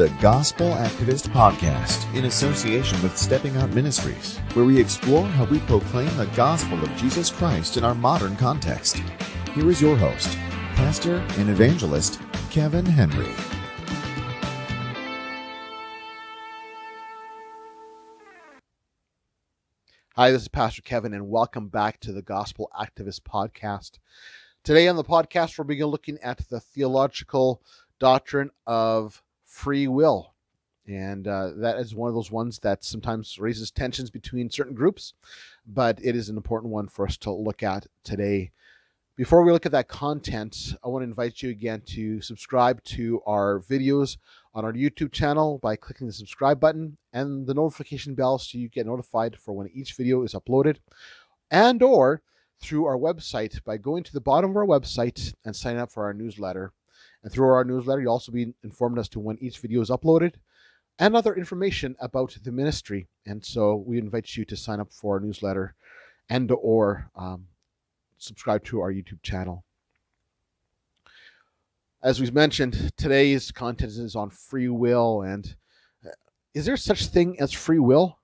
The Gospel Activist Podcast in association with Stepping Out Ministries, where we explore how we proclaim the gospel of Jesus Christ in our modern context. Here is your host, Pastor and Evangelist Kevin Henry. Hi, this is Pastor Kevin, and welcome back to the Gospel Activist Podcast. Today on the podcast, we're beginning looking at the theological doctrine of free will. And uh, that is one of those ones that sometimes raises tensions between certain groups, but it is an important one for us to look at today. Before we look at that content, I want to invite you again to subscribe to our videos on our YouTube channel by clicking the subscribe button and the notification bell so you get notified for when each video is uploaded and or through our website by going to the bottom of our website and sign up for our newsletter and through our newsletter, you'll also be informed as to when each video is uploaded and other information about the ministry. And so we invite you to sign up for our newsletter and or um, subscribe to our YouTube channel. As we've mentioned, today's content is on free will. And uh, is there such thing as free will?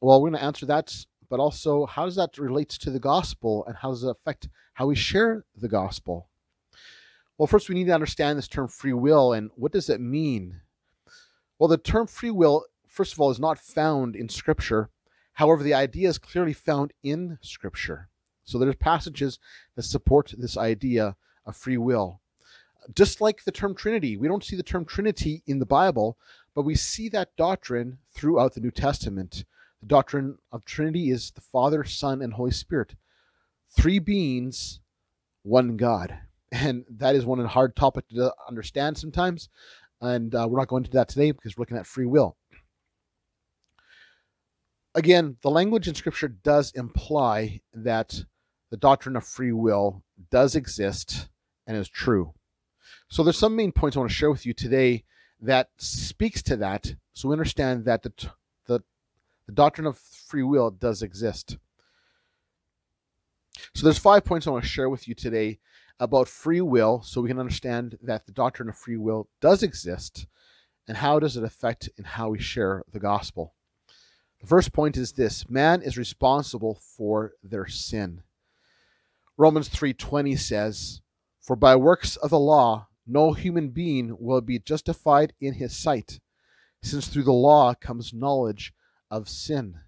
Well, we're going to answer that, but also how does that relate to the gospel and how does it affect how we share the gospel? Well, first we need to understand this term free will and what does it mean? Well, the term free will, first of all, is not found in Scripture. However, the idea is clearly found in Scripture. So there's passages that support this idea of free will. Just like the term Trinity, we don't see the term Trinity in the Bible, but we see that doctrine throughout the New Testament. The doctrine of Trinity is the Father, Son, and Holy Spirit. Three beings, one God and that is one hard topic to understand sometimes. And uh, we're not going into that today because we're looking at free will. Again, the language in Scripture does imply that the doctrine of free will does exist and is true. So there's some main points I want to share with you today that speaks to that, so we understand that the the, the doctrine of free will does exist. So there's five points I want to share with you today about free will so we can understand that the doctrine of free will does exist and how does it affect in how we share the gospel. The first point is this man is responsible for their sin. Romans 3:20 says, "For by works of the law no human being will be justified in his sight, since through the law comes knowledge of sin."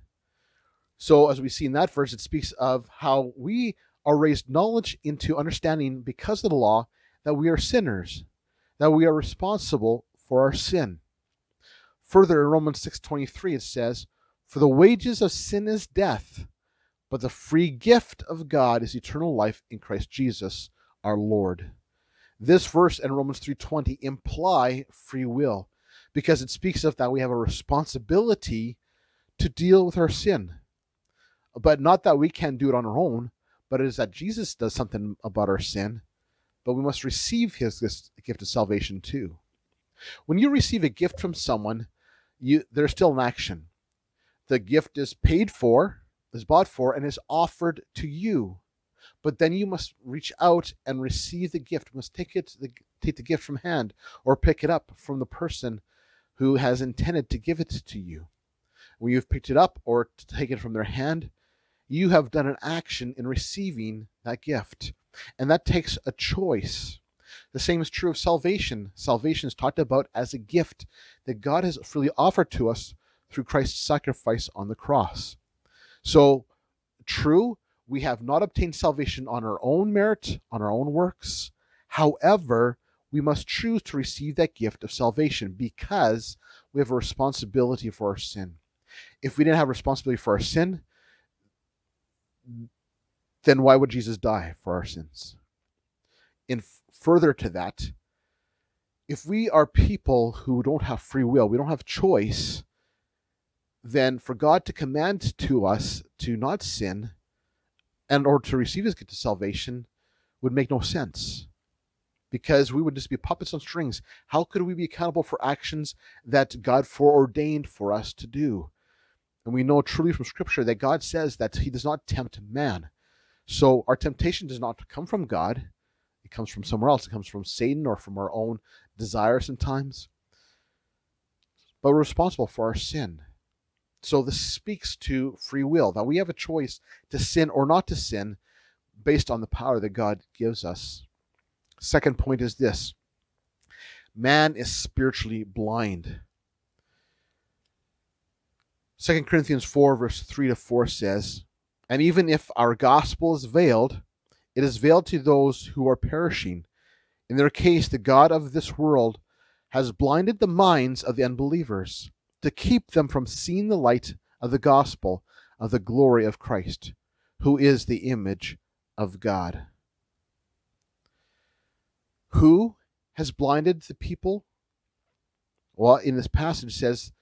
So as we see in that verse it speaks of how we are raised knowledge into understanding because of the law that we are sinners, that we are responsible for our sin. Further in Romans 6:23 it says, "For the wages of sin is death, but the free gift of God is eternal life in Christ Jesus, our Lord." This verse and Romans 3:20 imply free will because it speaks of that we have a responsibility to deal with our sin. But not that we can do it on our own, but it is that Jesus does something about our sin, but we must receive his gift of salvation too. When you receive a gift from someone, you there's still an action. The gift is paid for, is bought for, and is offered to you. But then you must reach out and receive the gift. You must take it, the, take the gift from hand, or pick it up from the person who has intended to give it to you. When you've picked it up or taken it from their hand, you have done an action in receiving that gift. And that takes a choice. The same is true of salvation. Salvation is talked about as a gift that God has freely offered to us through Christ's sacrifice on the cross. So, true, we have not obtained salvation on our own merit, on our own works. However, we must choose to receive that gift of salvation because we have a responsibility for our sin. If we didn't have responsibility for our sin, then why would Jesus die for our sins? In further to that, if we are people who don't have free will, we don't have choice, then for God to command to us to not sin and or to receive his gift of salvation would make no sense because we would just be puppets on strings. How could we be accountable for actions that God foreordained for us to do? And we know truly from Scripture that God says that He does not tempt man. So our temptation does not come from God, it comes from somewhere else. It comes from Satan or from our own desire sometimes. but we're responsible for our sin. So this speaks to free will that we have a choice to sin or not to sin based on the power that God gives us. Second point is this man is spiritually blind. 2 Corinthians 4, verse 3 to 4 says, And even if our gospel is veiled, it is veiled to those who are perishing. In their case, the God of this world has blinded the minds of the unbelievers to keep them from seeing the light of the gospel of the glory of Christ, who is the image of God. Who has blinded the people? Well, in this passage says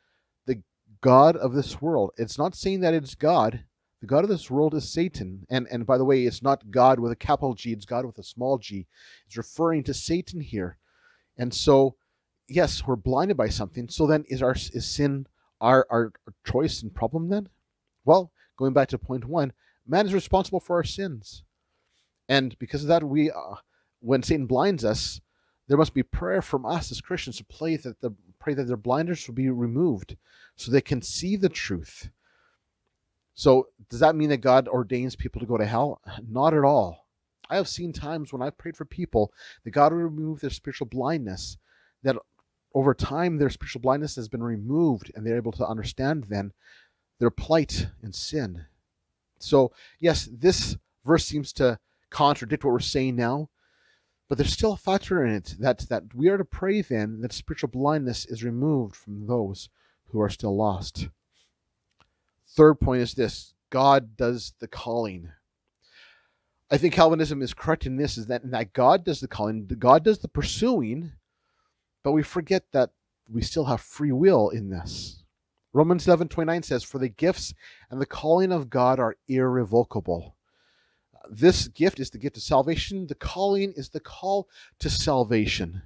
God of this world. It's not saying that it's God. The God of this world is Satan. And and by the way, it's not God with a capital G, it's God with a small g. It's referring to Satan here. And so, yes, we're blinded by something. So then is our is sin our, our choice and problem then? Well, going back to point one, man is responsible for our sins. And because of that, we uh, when Satan blinds us, there must be prayer from us as Christians to pray that the pray that their blinders will be removed so they can see the truth. So does that mean that God ordains people to go to hell? Not at all. I have seen times when I've prayed for people that God will remove their spiritual blindness, that over time their spiritual blindness has been removed and they're able to understand then their plight and sin. So, yes, this verse seems to contradict what we're saying now, but there's still a factor in it that, that we are to pray then that spiritual blindness is removed from those who are still lost. Third point is this God does the calling. I think Calvinism is correct in this is that, that God does the calling, God does the pursuing, but we forget that we still have free will in this. Romans 11 29 says, For the gifts and the calling of God are irrevocable. This gift is the gift of salvation. The calling is the call to salvation.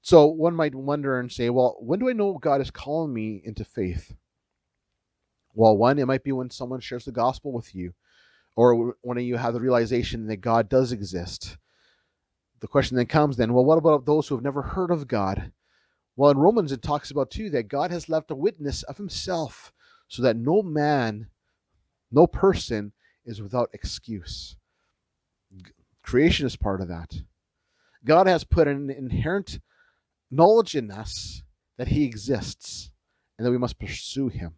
So one might wonder and say, well, when do I know God is calling me into faith? Well, one, it might be when someone shares the gospel with you, or when you have the realization that God does exist. The question then comes then, well, what about those who have never heard of God? Well, in Romans, it talks about too that God has left a witness of himself so that no man, no person is without excuse. Creation is part of that. God has put an inherent knowledge in us that he exists and that we must pursue him.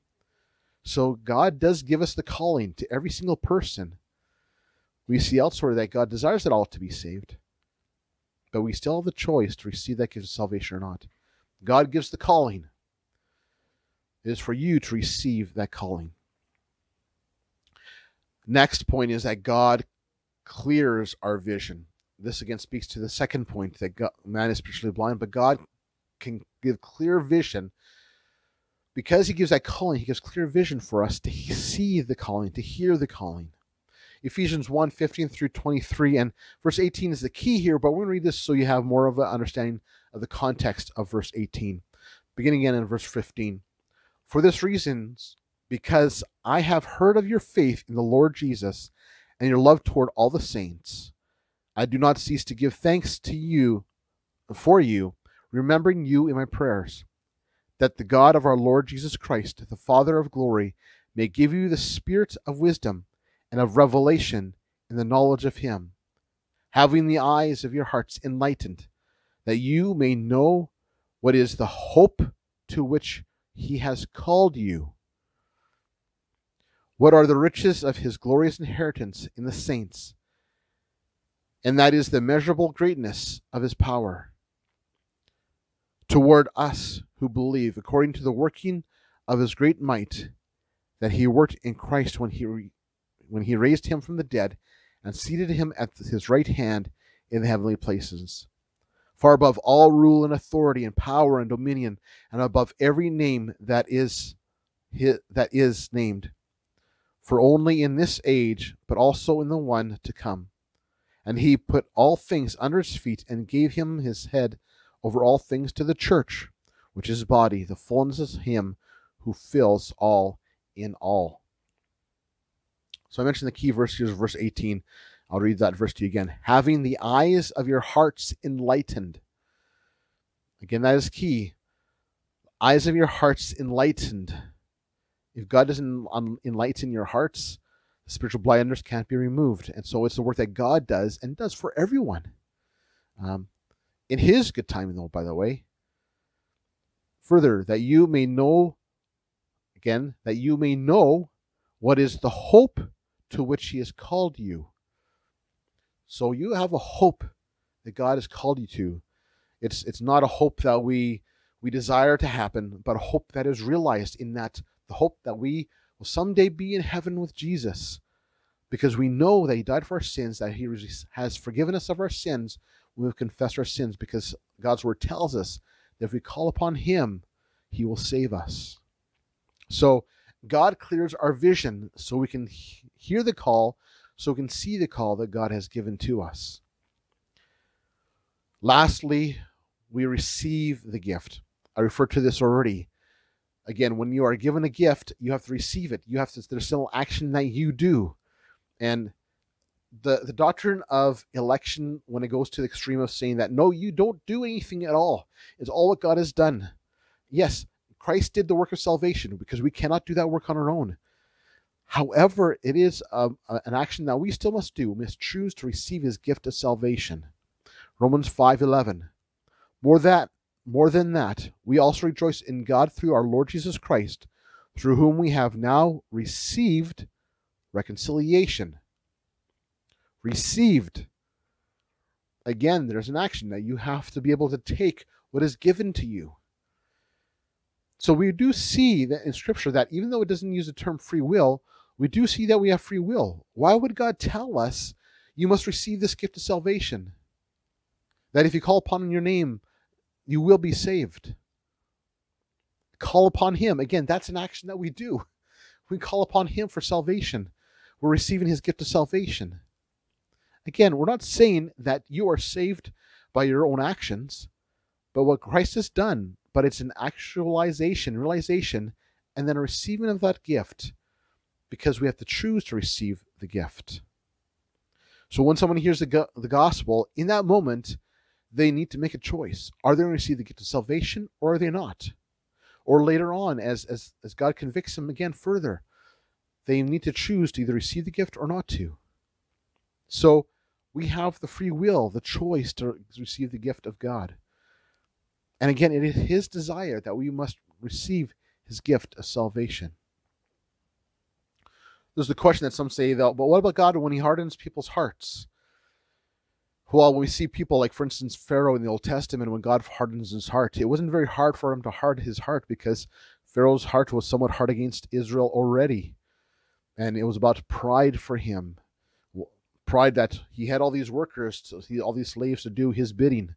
So God does give us the calling to every single person. We see elsewhere that God desires that all to be saved, but we still have the choice to receive that gift of salvation or not. God gives the calling. It is for you to receive that calling. Next point is that God clears our vision. This again speaks to the second point that God, man is spiritually blind, but God can give clear vision because He gives that calling. He gives clear vision for us to see the calling, to hear the calling. Ephesians 1 15 through 23, and verse 18 is the key here, but we're going to read this so you have more of an understanding of the context of verse 18. Beginning again in verse 15. For this reason, because I have heard of your faith in the Lord Jesus and your love toward all the saints. I do not cease to give thanks to you for you, remembering you in my prayers, that the God of our Lord Jesus Christ, the Father of glory, may give you the spirit of wisdom and of revelation in the knowledge of him, having the eyes of your hearts enlightened, that you may know what is the hope to which he has called you what are the riches of his glorious inheritance in the saints? And that is the measurable greatness of his power toward us who believe, according to the working of his great might that he worked in Christ when he, when he raised him from the dead and seated him at his right hand in the heavenly places, far above all rule and authority and power and dominion, and above every name that is that is named for only in this age, but also in the one to come. And he put all things under his feet and gave him his head over all things to the church, which is body, the fullness of him who fills all in all. So I mentioned the key verse here is verse 18. I'll read that verse to you again. Having the eyes of your hearts enlightened. Again, that is key. eyes of your hearts enlightened. If God doesn't enlighten your hearts, spiritual blinders can't be removed. And so it's the work that God does and does for everyone. Um, in His good time, though, by the way. Further, that you may know, again, that you may know what is the hope to which He has called you. So you have a hope that God has called you to. It's it's not a hope that we we desire to happen, but a hope that is realized in that the hope that we will someday be in heaven with Jesus. Because we know that He died for our sins, that He has forgiven us of our sins when we confess our sins, because God's Word tells us that if we call upon Him, He will save us. So God clears our vision so we can hear the call, so we can see the call that God has given to us. Lastly, we receive the gift. I referred to this already. Again, when you are given a gift, you have to receive it. You have to, there's still action that you do. And the, the doctrine of election, when it goes to the extreme of saying that, no, you don't do anything at all, is all what God has done. Yes, Christ did the work of salvation because we cannot do that work on our own. However, it is um, an action that we still must do. We must choose to receive his gift of salvation. Romans 5:11. More that more than that, we also rejoice in God through our Lord Jesus Christ, through whom we have now received reconciliation. Received. Again, there's an action that you have to be able to take what is given to you. So we do see that in Scripture that even though it doesn't use the term free will, we do see that we have free will. Why would God tell us you must receive this gift of salvation? That if you call upon your name, you will be saved. Call upon Him. Again, that's an action that we do. We call upon Him for salvation. We're receiving His gift of salvation. Again, we're not saying that you are saved by your own actions, but what Christ has done, but it's an actualization, realization, and then a receiving of that gift because we have to choose to receive the gift. So when someone hears the, go- the gospel, in that moment, they need to make a choice. Are they going to receive the gift of salvation or are they not? Or later on, as, as, as God convicts them again further, they need to choose to either receive the gift or not to. So we have the free will, the choice to receive the gift of God. And again, it is His desire that we must receive His gift of salvation. There's the question that some say, though, but what about God when He hardens people's hearts? Well, when we see people like, for instance, Pharaoh in the Old Testament, when God hardens his heart, it wasn't very hard for him to harden his heart because Pharaoh's heart was somewhat hard against Israel already. And it was about pride for him. Pride that he had all these workers, all these slaves to do his bidding.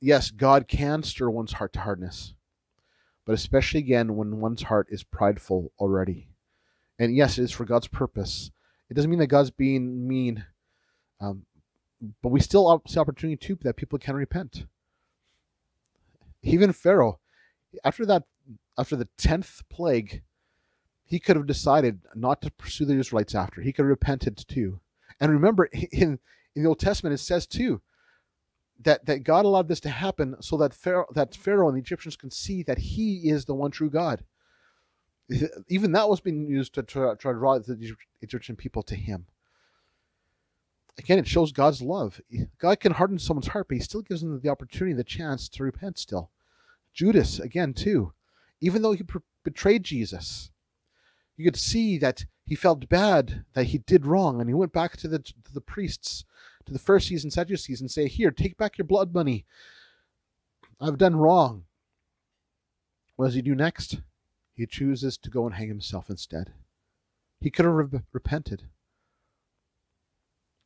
Yes, God can stir one's heart to hardness, but especially again when one's heart is prideful already. And yes, it is for God's purpose it doesn't mean that God's being mean, um, but we still see opportunity too that people can repent. Even Pharaoh, after that, after the tenth plague, he could have decided not to pursue the Israelites after. He could have repented too. And remember, in in the Old Testament, it says too that that God allowed this to happen so that Pharaoh, that Pharaoh and the Egyptians can see that He is the one true God even that was being used to try, try to draw the Egyptian people to him. Again, it shows God's love. God can harden someone's heart, but he still gives them the opportunity, the chance to repent still. Judas, again, too. Even though he betrayed Jesus, you could see that he felt bad that he did wrong, and he went back to the, to the priests, to the Pharisees and Sadducees, and say, Here, take back your blood money. I've done wrong. What does he do next? He chooses to go and hang himself instead. He could have re- repented.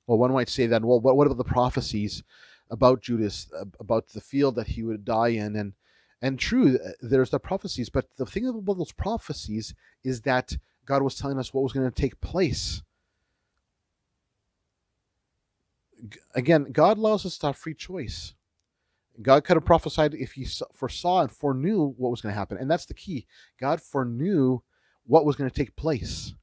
Well, one might say then, well, what, what about the prophecies about Judas, about the field that he would die in? And, and true, uh, there's the prophecies, but the thing about those prophecies is that God was telling us what was going to take place. Again, God allows us to have free choice. God could have prophesied if he foresaw and foreknew what was going to happen. And that's the key. God foreknew what was going to take place.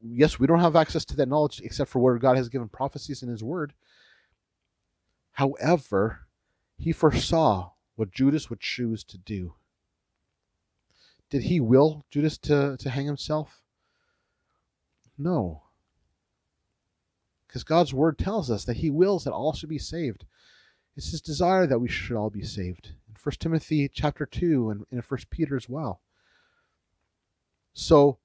Yes, we don't have access to that knowledge except for where God has given prophecies in his word. However, He foresaw what Judas would choose to do. Did he will Judas to, to hang himself? No. Because God's word tells us that he wills that all should be saved. It's his desire that we should all be saved. In 1 Timothy chapter 2 and in 1 Peter as well. So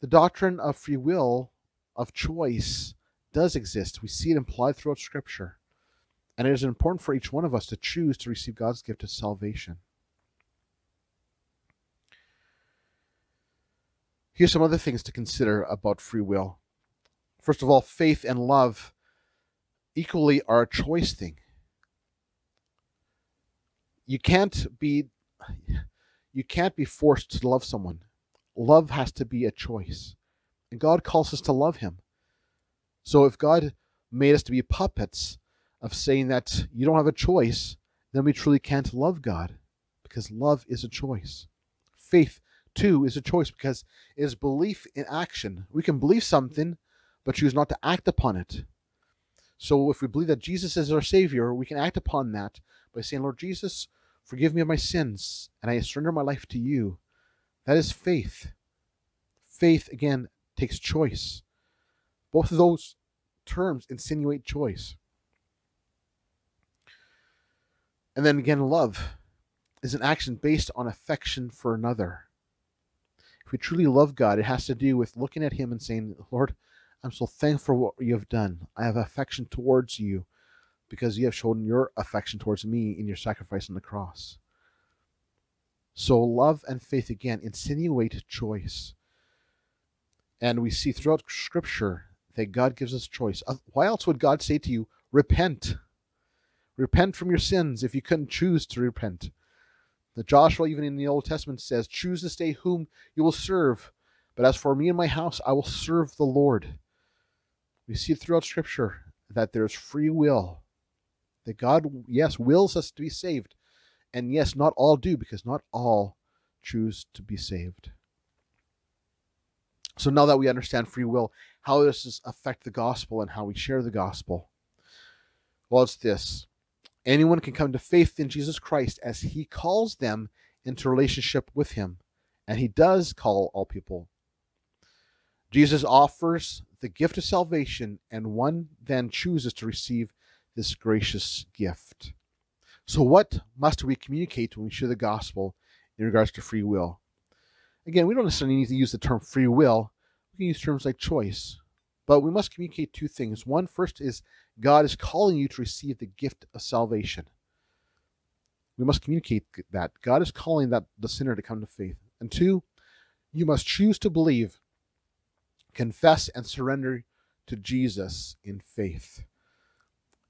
the doctrine of free will, of choice, does exist. We see it implied throughout Scripture. And it is important for each one of us to choose to receive God's gift of salvation. Here's some other things to consider about free will. First of all, faith and love equally are a choice thing. You can't be you can't be forced to love someone. Love has to be a choice. And God calls us to love him. So if God made us to be puppets of saying that you don't have a choice, then we truly can't love God because love is a choice. Faith, too, is a choice because it is belief in action. We can believe something, but choose not to act upon it. So if we believe that Jesus is our Savior, we can act upon that by saying, Lord Jesus, forgive me of my sins, and I surrender my life to you. That is faith. Faith, again, takes choice. Both of those terms insinuate choice. And then again, love is an action based on affection for another. If we truly love God, it has to do with looking at Him and saying, Lord, I'm so thankful for what you have done. I have affection towards you because you have shown your affection towards me in your sacrifice on the cross. So, love and faith again insinuate choice. And we see throughout Scripture that God gives us choice. Why else would God say to you, repent? Repent from your sins if you couldn't choose to repent. The Joshua, even in the Old Testament, says, Choose this day whom you will serve. But as for me and my house, I will serve the Lord. We see throughout Scripture that there's free will. That God, yes, wills us to be saved. And yes, not all do, because not all choose to be saved. So now that we understand free will, how does this affect the gospel and how we share the gospel? Well, it's this Anyone can come to faith in Jesus Christ as he calls them into relationship with him. And he does call all people. Jesus offers the gift of salvation, and one then chooses to receive this gracious gift. So, what must we communicate when we share the gospel in regards to free will? Again, we don't necessarily need to use the term free will. We can use terms like choice, but we must communicate two things. One, first, is God is calling you to receive the gift of salvation. We must communicate that. God is calling that the sinner to come to faith. And two, you must choose to believe, confess, and surrender to Jesus in faith.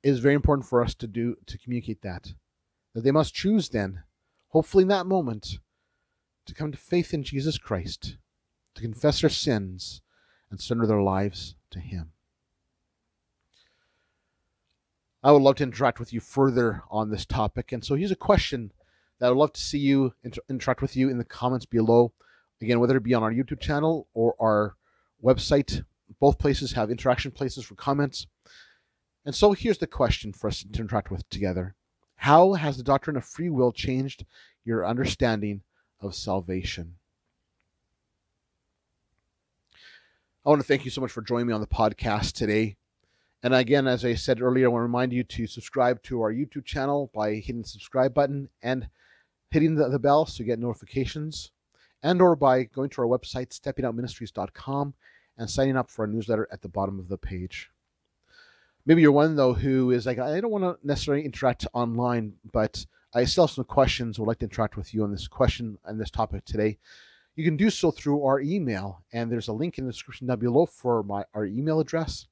It is very important for us to do to communicate that. That they must choose then, hopefully in that moment, to come to faith in Jesus Christ, to confess their sins, and surrender their lives to Him. I would love to interact with you further on this topic. And so here's a question that I would love to see you inter- interact with you in the comments below. Again, whether it be on our YouTube channel or our website, both places have interaction places for comments. And so here's the question for us to interact with together How has the doctrine of free will changed your understanding of salvation? I want to thank you so much for joining me on the podcast today. And again, as I said earlier, I want to remind you to subscribe to our YouTube channel by hitting the subscribe button and hitting the, the bell so you get notifications, and or by going to our website, steppingoutministries.com, and signing up for our newsletter at the bottom of the page. Maybe you're one, though, who is like, I don't want to necessarily interact online, but I still have some questions. would like to interact with you on this question and this topic today you can do so through our email. And there's a link in the description down below for my our email address.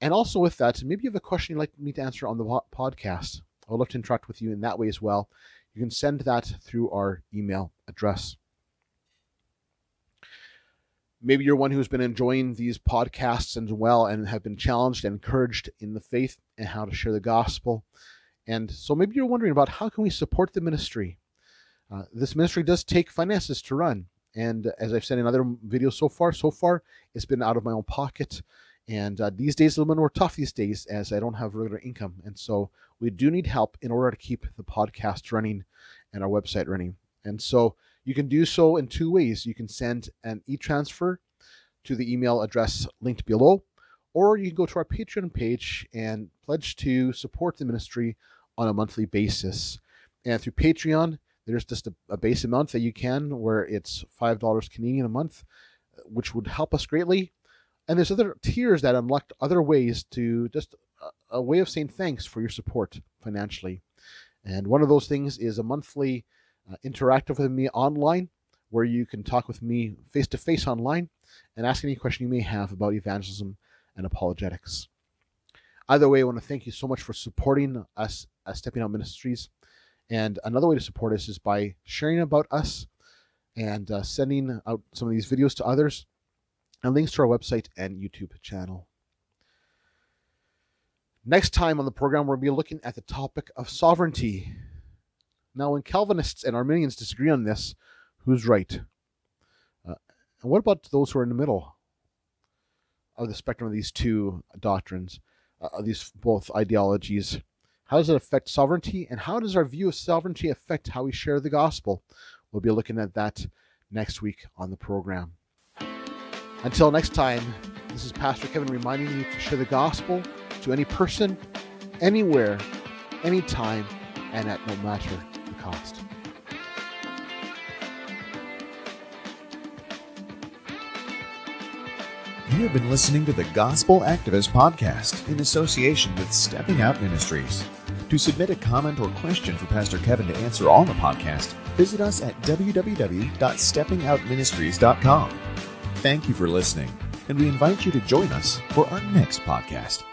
And also with that, maybe you have a question you'd like me to answer on the podcast. I would love to interact with you in that way as well. You can send that through our email address. Maybe you're one who's been enjoying these podcasts as well and have been challenged and encouraged in the faith and how to share the gospel. And so maybe you're wondering about how can we support the ministry? Uh, this ministry does take finances to run. And as I've said in other videos so far, so far it's been out of my own pocket. And uh, these days, a little bit more tough these days as I don't have regular income. And so we do need help in order to keep the podcast running and our website running. And so you can do so in two ways. You can send an e transfer to the email address linked below, or you can go to our Patreon page and pledge to support the ministry on a monthly basis. And through Patreon, there's just a, a base amount that you can, where it's $5 Canadian a month, which would help us greatly. And there's other tiers that unlock other ways to just a, a way of saying thanks for your support financially. And one of those things is a monthly uh, interactive with me online, where you can talk with me face to face online and ask any question you may have about evangelism and apologetics. Either way, I want to thank you so much for supporting us at Stepping Out Ministries. And another way to support us is by sharing about us and uh, sending out some of these videos to others and links to our website and YouTube channel. Next time on the program, we'll be looking at the topic of sovereignty. Now, when Calvinists and Arminians disagree on this, who's right? Uh, and what about those who are in the middle of the spectrum of these two doctrines, uh, these both ideologies? How does it affect sovereignty? And how does our view of sovereignty affect how we share the gospel? We'll be looking at that next week on the program. Until next time, this is Pastor Kevin reminding you to share the gospel to any person, anywhere, anytime, and at no matter You have been listening to the Gospel Activist Podcast in association with Stepping Out Ministries. To submit a comment or question for Pastor Kevin to answer on the podcast, visit us at www.steppingoutministries.com. Thank you for listening, and we invite you to join us for our next podcast.